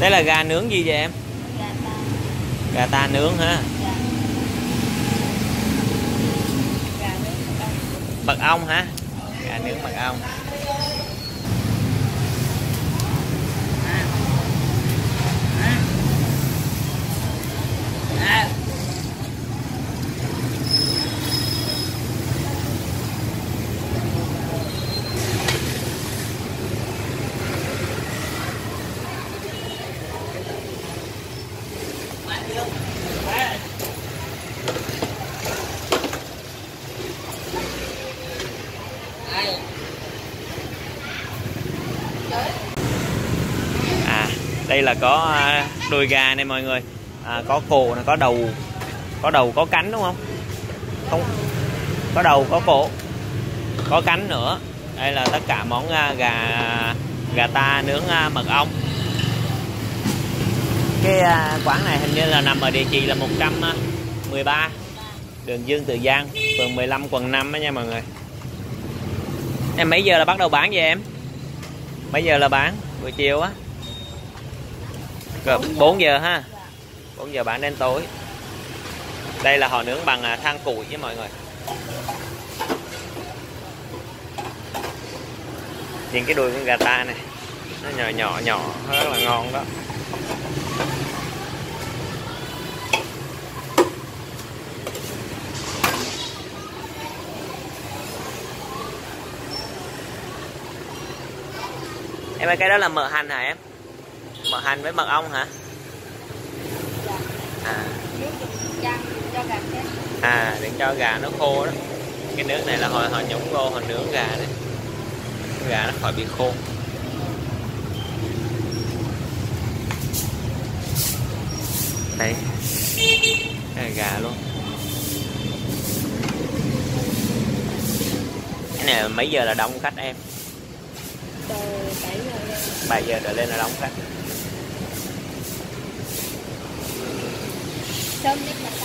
đây là gà nướng gì vậy em? Gà ta gà ta nướng ha dạ gà nướng mật ong hả? Gà nướng mật ong. À. à. à. Đây là có à, đuôi gà này mọi người. À, có cổ này có đầu. Có đầu có cánh đúng không? Không. Có đầu có cổ. Có cánh nữa. Đây là tất cả món à, gà gà ta nướng à, mật ong. Cái quán này hình như là nằm ở địa chỉ là 113 đường Dương Tự Giang phường 15 quận 5 đó nha mọi người. Em mấy giờ là bắt đầu bán vậy em? Mấy giờ là bán? Buổi chiều á. Cỡ 4 giờ ha. 4 giờ bán đến tối. Đây là họ nướng bằng à, than củi với mọi người. Nhìn cái đuôi con gà ta này, nó nhỏ nhỏ nhỏ, rất là ngon đó. Em ơi, cái đó là mỡ hành hả em? Mỡ hành với mật ong hả? À. Gà chết à để cho gà nó khô đó. Cái nước này là họ họ nhúng vô họ nướng gà đấy. Gà nó khỏi bị khô. Đây. Đây là gà luôn. Cái này mấy giờ là đông khách em? Từ 7 giờ lên. 7 giờ trở lên là đông khách Don't make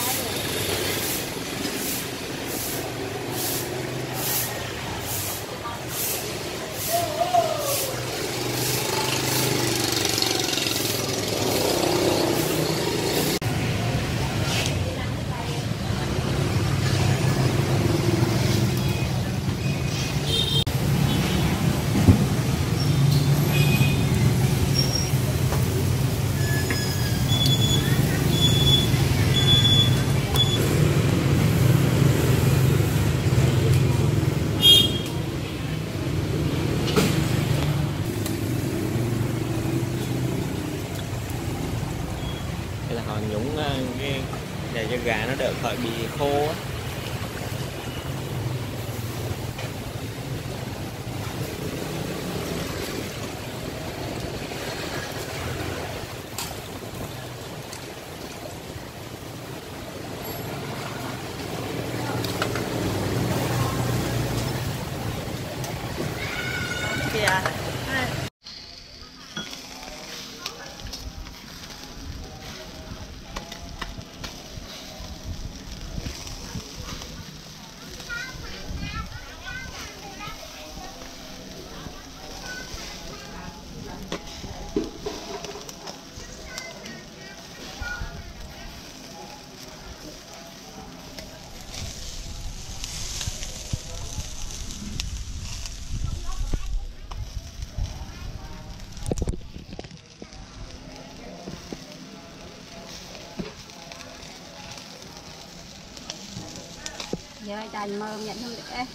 còn nhúng cái để cho gà nó đỡ khỏi bị khô á. Giờ chạy mơ nhận không được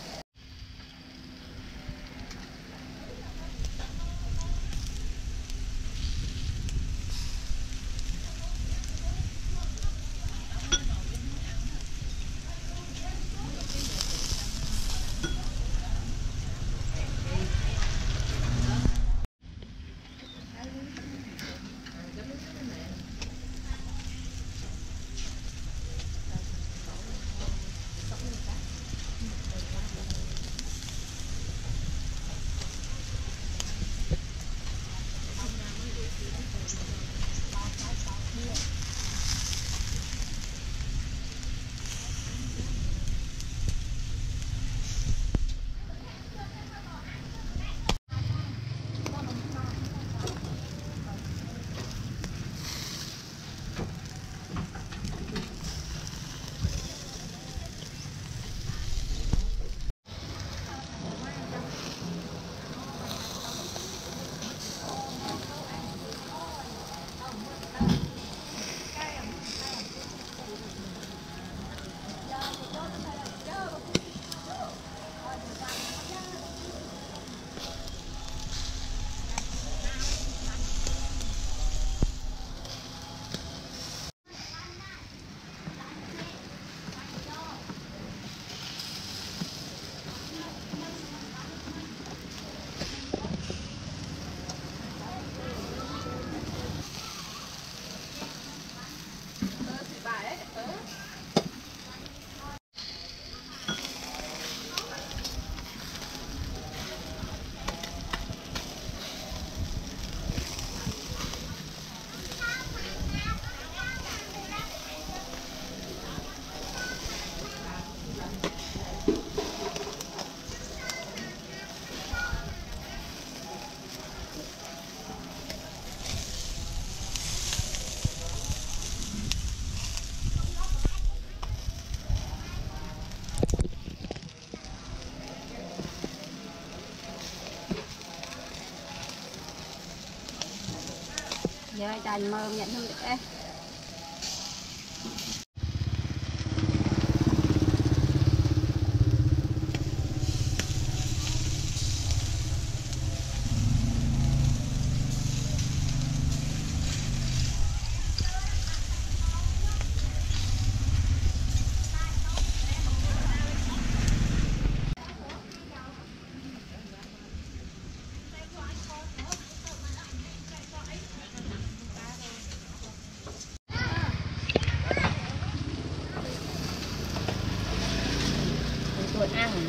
em giờ mơ nhận không được. Em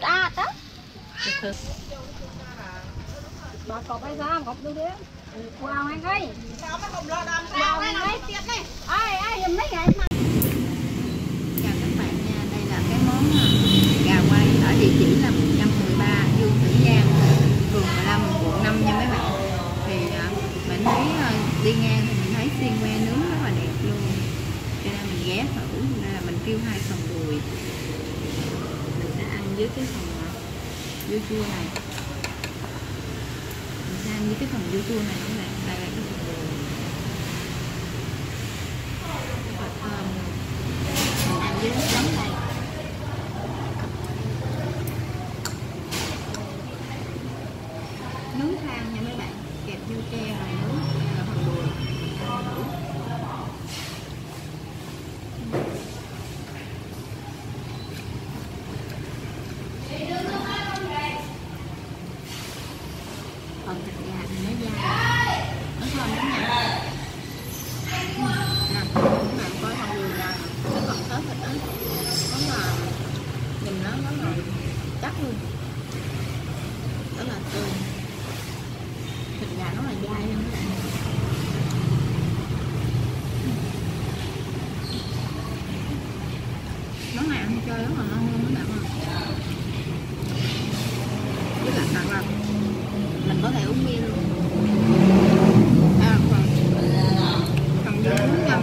hả ta đó bà cọp hay sao cọp đưa đi wow anh ơi wow anh ơi ai ai giùm mấy ngày mà. Chào các bạn nha đây là cái món à, gà quay ở địa chỉ là 113 Dương Thủy Giang phường 15 quận 5 nha mấy bạn. Thì mình thấy à, đi ngang thì mình thấy xiên que nướng rất là đẹp luôn. Cho nên mình ghé thử, nên là mình kêu hai phần đùi. Mình sẽ ăn với cái phần à, dưa chua này. Mình sẽ ăn với cái phần dưa chua này các bạn. Đây là cái phần đùi. À, mình ăn với nước chấm này. Nướng than nha mấy bạn. Kẹp vô tre rồi nướng đây là phần đùi ăn thử. phần thịt gà thì nó dai nó thơm lắm nha Ừ, nè các bạn coi phần đùi gà cái phần tớ thịt á nó là nhìn nó nó là chắc luôn rất là tươi thịt gà nó là dai luôn các bạn món này ăn chơi rất là ngon luôn các bạn ơi với lại thật là mình có thể uống bia luôn à còn còn dưa nướng ngâm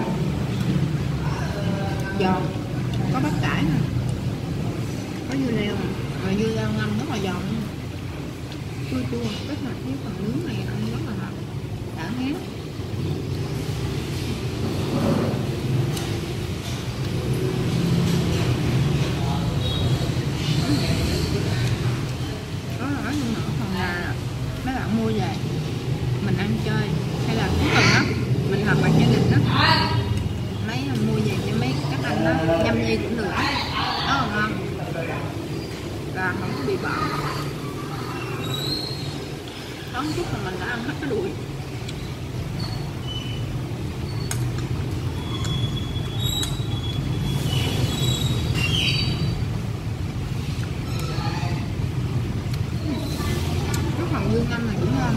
giòn có bắp cải nè có dưa leo nè rồi dưa leo ngâm rất là giòn luôn chua chua kết hợp với phần nướng này ăn rất là hợp đã ngán đó là rất là phần là mấy bạn mua về mình ăn chơi hay là cuối tuần đó mình hợp bạn gia đình đó mấy mua về cho mấy các anh đó nhâm nhi cũng được đó là ngon và không có bị bỏ. đón chút là mình đã ăn hết cái đuôi cái phần dương ngâm này cũng ngon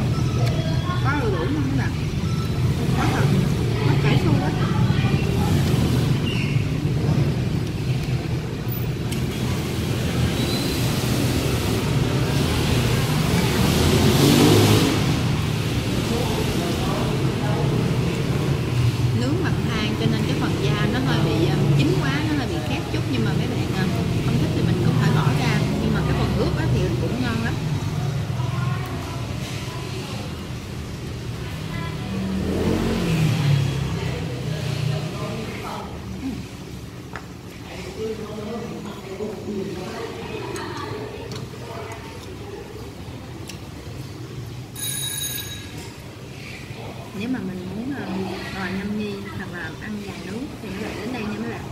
có đầy đủ luôn các bạn có phần có cải su đó nướng bằng than cho nên cái phần da nó hơi bị um, chín quá nó hơi bị khét chút nhưng mà mấy bạn uh, không thích thì mình cũng phải bỏ ra nhưng mà cái phần ướp á thì cũng ngon lắm nếu mà mình muốn uh, đòi nhâm nhi hoặc là ăn gà nướng thì các bạn đến đây nha mấy bạn.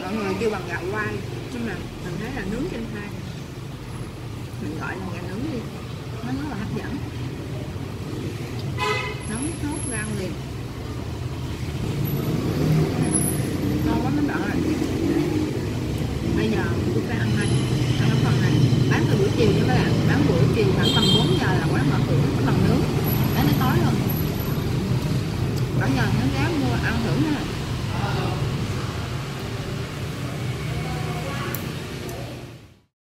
Mọi người kêu bằng gà quay nhưng mà mình thấy là nướng trên than mình gọi là gà nướng đi nó rất là hấp dẫn.